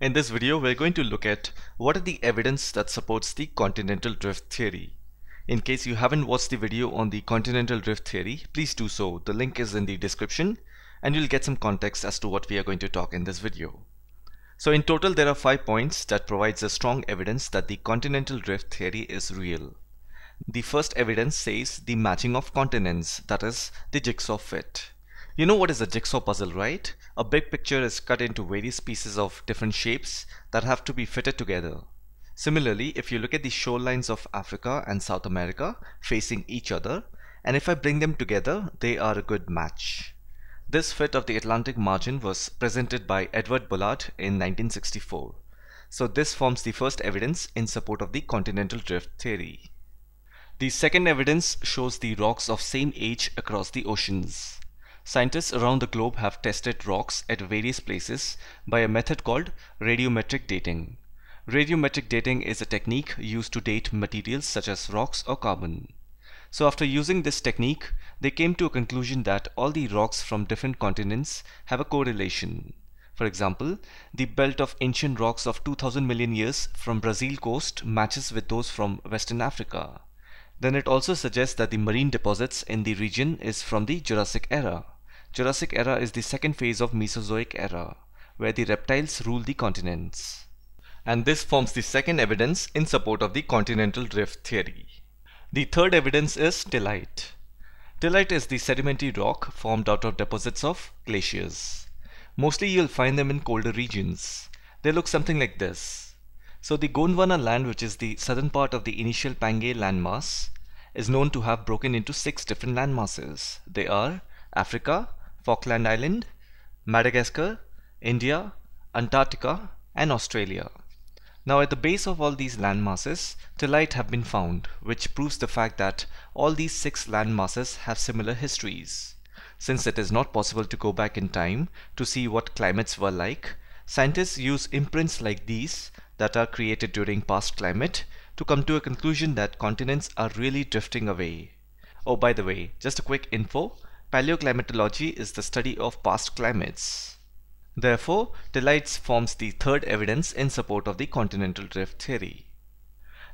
In this video, we're going to look at what are the evidence that supports the continental drift theory. In case you haven't watched the video on the continental drift theory, please do so. The link is in the description and you'll get some context as to what we are going to talk in this video. So in total, there are five points that provides a strong evidence that the continental drift theory is real. The first evidence says the matching of continents, that is the jigsaw fit. You know what is a jigsaw puzzle, right? A big picture is cut into various pieces of different shapes that have to be fitted together. Similarly, if you look at the shorelines of Africa and South America facing each other, and if I bring them together, they are a good match. This fit of the Atlantic margin was presented by Edward Bullard in 1964. So this forms the first evidence in support of the continental drift theory. The second evidence shows the rocks of same age across the oceans. Scientists around the globe have tested rocks at various places by a method called radiometric dating. Radiometric dating is a technique used to date materials such as rocks or carbon. So after using this technique, they came to a conclusion that all the rocks from different continents have a correlation. For example, the belt of ancient rocks of 2000 million years from Brazil coast matches with those from Western Africa. Then it also suggests that the marine deposits in the region is from the Jurassic era. Jurassic era is the second phase of Mesozoic era, where the reptiles rule the continents. And this forms the second evidence in support of the continental drift theory. The third evidence is tillite. Tillite is the sedimentary rock formed out of deposits of glaciers. Mostly you'll find them in colder regions. They look something like this. So the Gondwana land, which is the southern part of the initial Pangaea landmass, is known to have broken into six different landmasses. They are Africa, Falkland Island, Madagascar, India, Antarctica and Australia. Now at the base of all these landmasses, tillite have been found, which proves the fact that all these six landmasses have similar histories. Since it is not possible to go back in time to see what climates were like, scientists use imprints like these that are created during past climate to come to a conclusion that continents are really drifting away. Oh by the way, just a quick info, Paleoclimatology is the study of past climates. Therefore, tillites forms the third evidence in support of the continental drift theory.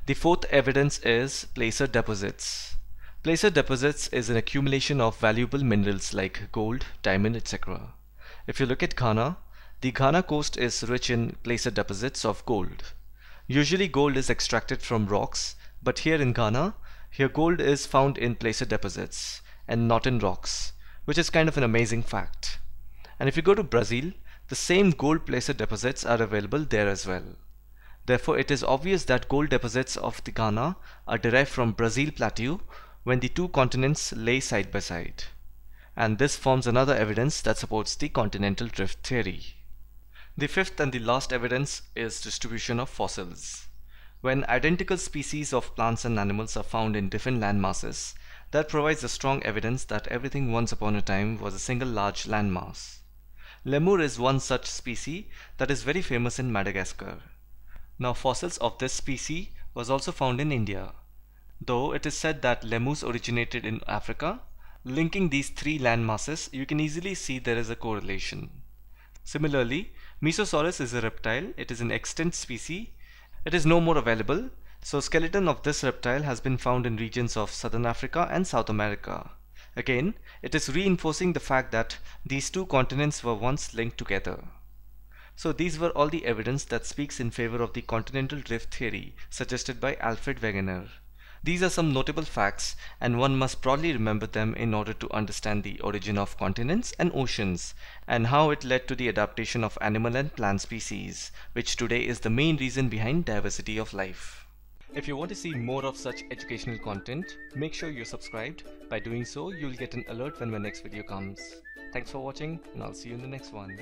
The fourth evidence is placer deposits. Placer deposits is an accumulation of valuable minerals like gold, diamond, etc. If you look at Ghana, the Ghana coast is rich in placer deposits of gold. Usually gold is extracted from rocks, but here in Ghana, here gold is found in placer deposits and not in rocks, which is kind of an amazing fact. And if you go to Brazil, the same gold placer deposits are available there as well. Therefore, it is obvious that gold deposits of the Ghana are derived from Brazil Plateau when the two continents lay side by side. And this forms another evidence that supports the continental drift theory. The fifth and the last evidence is distribution of fossils. When identical species of plants and animals are found in different landmasses, that provides a strong evidence that everything once upon a time was a single large landmass. Lemur is one such species that is very famous in Madagascar. Now fossils of this species was also found in India. Though it is said that lemurs originated in Africa, linking these three landmasses you can easily see there is a correlation. Similarly, Mesosaurus is a reptile, it is an extinct species, it is no more available so skeleton of this reptile has been found in regions of southern Africa and South America. Again, it is reinforcing the fact that these two continents were once linked together. So these were all the evidence that speaks in favor of the continental drift theory suggested by Alfred Wegener. These are some notable facts and one must broadly remember them in order to understand the origin of continents and oceans and how it led to the adaptation of animal and plant species, which today is the main reason behind diversity of life. If you want to see more of such educational content, make sure you're subscribed. By doing so, you'll get an alert when my next video comes. Thanks for watching and I'll see you in the next one.